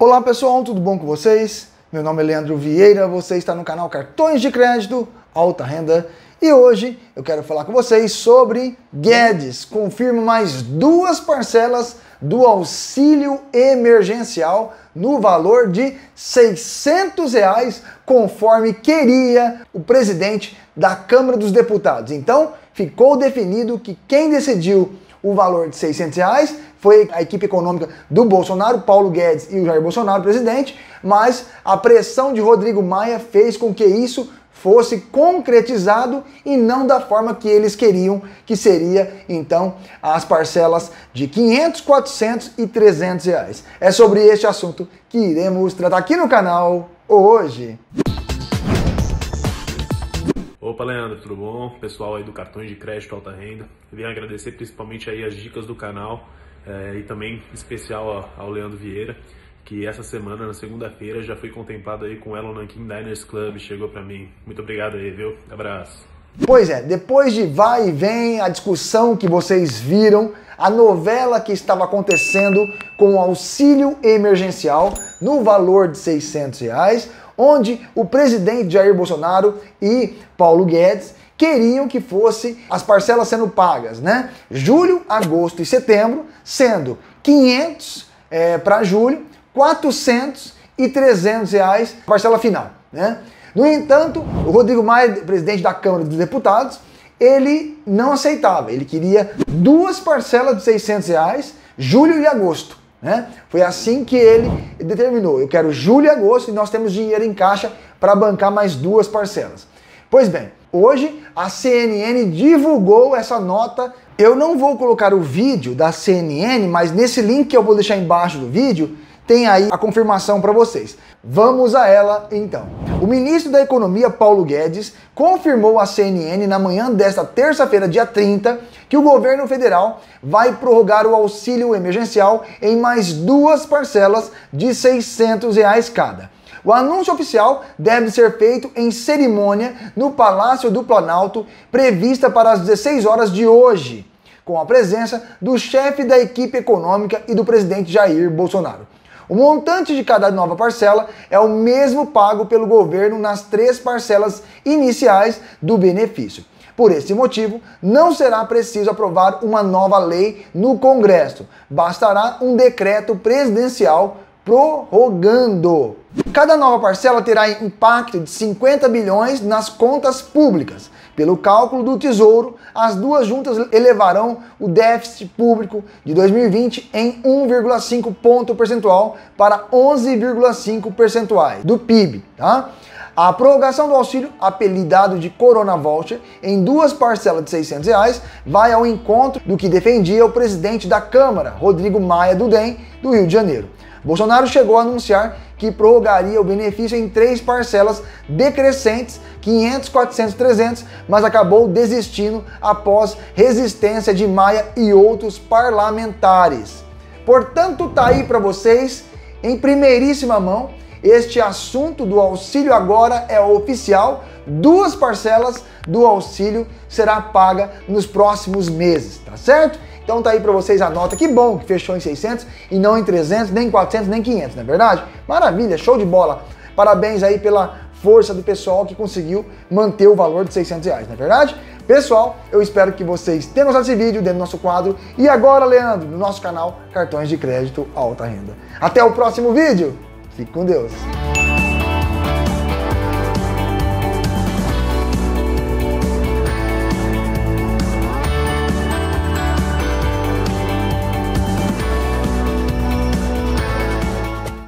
Olá pessoal, tudo bom com vocês? Meu nome é Leandro Vieira, você está no canal Cartões de Crédito Alta Renda e hoje eu quero falar com vocês sobre Guedes. Confirma mais duas parcelas do auxílio emergencial no valor de 600 reais, conforme queria o presidente da Câmara dos Deputados. Então, ficou definido que quem decidiu o valor de 600 reais foi a equipe econômica do Bolsonaro, Paulo Guedes e o Jair Bolsonaro, presidente, mas a pressão de Rodrigo Maia fez com que isso fosse concretizado e não da forma que eles queriam, que seria então as parcelas de 500, 400 e 300 reais. É sobre este assunto que iremos tratar aqui no canal hoje. Opa, Leandro, tudo bom? Pessoal aí do Cartões de Crédito Alta Renda. Vim agradecer principalmente aí as dicas do canal é, e também especial ao Leandro Vieira, que essa semana, na segunda-feira, já foi contemplado aí com o Elon Nankin Diners Club, chegou para mim. Muito obrigado aí, viu? Abraço. Pois é, depois de vai e vem, a discussão que vocês viram, a novela que estava acontecendo com o auxílio emergencial no valor de 600 reais, onde o presidente Jair Bolsonaro e Paulo Guedes queriam que fosse as parcelas sendo pagas, né? Julho, agosto e setembro, sendo 500 é, para julho, 400 e 300 reais parcela final, né? No entanto, o Rodrigo Maia, presidente da Câmara dos Deputados, ele não aceitava. Ele queria duas parcelas de 600 reais, julho e agosto. Né? Foi assim que ele determinou. Eu quero julho e agosto e nós temos dinheiro em caixa para bancar mais duas parcelas. Pois bem, hoje a CNN divulgou essa nota. Eu não vou colocar o vídeo da CNN, mas nesse link que eu vou deixar embaixo do vídeo, tem aí a confirmação para vocês. Vamos a ela então. O ministro da Economia, Paulo Guedes, confirmou à CNN na manhã desta terça-feira, dia 30, que o governo federal vai prorrogar o auxílio emergencial em mais duas parcelas de 600 reais cada. O anúncio oficial deve ser feito em cerimônia no Palácio do Planalto, prevista para as 16 horas de hoje, com a presença do chefe da equipe econômica e do presidente Jair Bolsonaro. O montante de cada nova parcela é o mesmo pago pelo governo nas três parcelas iniciais do benefício. Por esse motivo, não será preciso aprovar uma nova lei no Congresso. Bastará um decreto presidencial prorrogando. Cada nova parcela terá impacto de 50 bilhões nas contas públicas. Pelo cálculo do Tesouro, as duas juntas elevarão o déficit público de 2020 em 1,5 ponto percentual para 11,5 percentuais do PIB, tá? A prorrogação do auxílio, apelidado de Corona Voucher, em duas parcelas de 600 reais, vai ao encontro do que defendia o presidente da Câmara, Rodrigo Maia do DEM, do Rio de Janeiro. Bolsonaro chegou a anunciar que prorrogaria o benefício em três parcelas decrescentes, 500, 400, 300, mas acabou desistindo após resistência de Maia e outros parlamentares. Portanto, tá aí para vocês, em primeiríssima mão, este assunto do auxílio agora é oficial. Duas parcelas do auxílio será paga nos próximos meses, tá certo? Então tá aí para vocês a nota. Que bom que fechou em 600 e não em 300, nem 400, nem 500, não é verdade? Maravilha, show de bola. Parabéns aí pela força do pessoal que conseguiu manter o valor de 600 reais, não é verdade? Pessoal, eu espero que vocês tenham gostado desse vídeo dentro do nosso quadro. E agora, Leandro, no nosso canal Cartões de Crédito Alta Renda. Até o próximo vídeo. Fique com Deus.